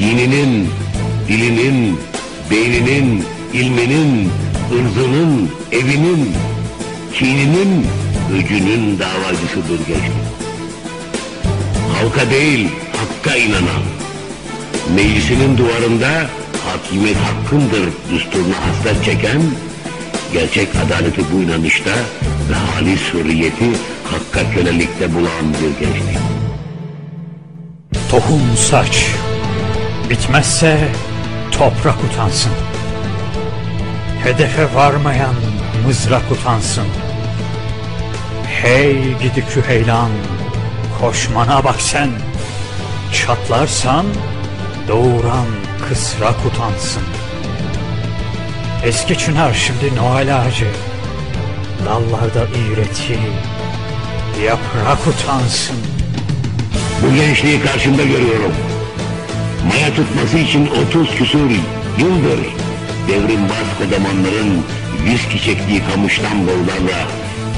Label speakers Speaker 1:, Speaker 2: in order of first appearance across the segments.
Speaker 1: dininin, dilinin, beyninin, ilminin, ırzının, evinin, kininin, gücünün davacısıdır gençlik. Halka değil, hakka inanan, meclisinin duvarında hakimiyet hakkındır düsturuna hasret çeken, gerçek adaleti bu inanışta ve halis hürriyeti hakka kölelikte bulan bir gençlik.
Speaker 2: Tohum saç, bitmezse toprak utansın. Hedefe varmayan mızrak utansın. Hey gidi küheylan, koşmana bak sen. Çatlarsan doğuran kısrak utansın. Eski çınar şimdi Noel ağacı. Dallarda iğreti, yaprak utansın.
Speaker 1: Bu gençliği karşımda görüyorum. Maya tutması için 30 küsur yıldır devrim kodamanların viski çektiği kamıştan bollarla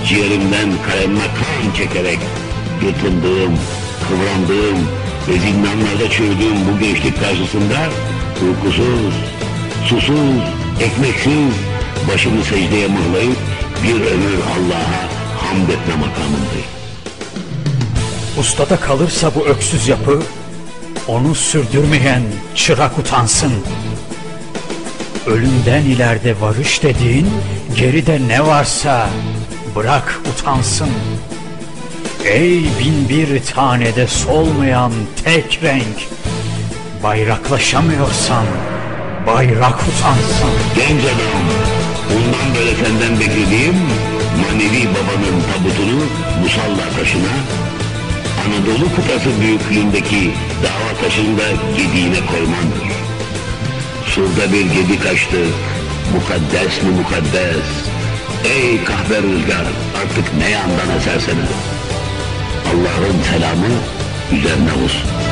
Speaker 1: ciğerimden kalemime kan çekerek yırtındığım, kıvrandığım ve zindanlarda çürüdüğüm bu gençlik karşısında uykusuz, susuz, ekmeksiz, başımı secdeye mıhlayıp bir ömür Allah'a hamd etme makamındayım.
Speaker 2: Ustada kalırsa bu öksüz yapı, onu sürdürmeyen çırak utansın. Ölümden ileride varış dediğin, geride ne varsa bırak utansın. Ey bin bir tanede solmayan tek renk, bayraklaşamıyorsan bayrak utansın.
Speaker 1: Genç adam, bundan böyle senden beklediğim manevi babanın tabutunu musalla taşına, Anadolu kıtası büyüklüğündeki dava taşını da gediğine koymandır. Surda bir gedi kaçtı, mukaddes mi mukaddes, ey kahve rüzgar artık ne yandan eserseniz. Allah'ın selamı üzerine olsun.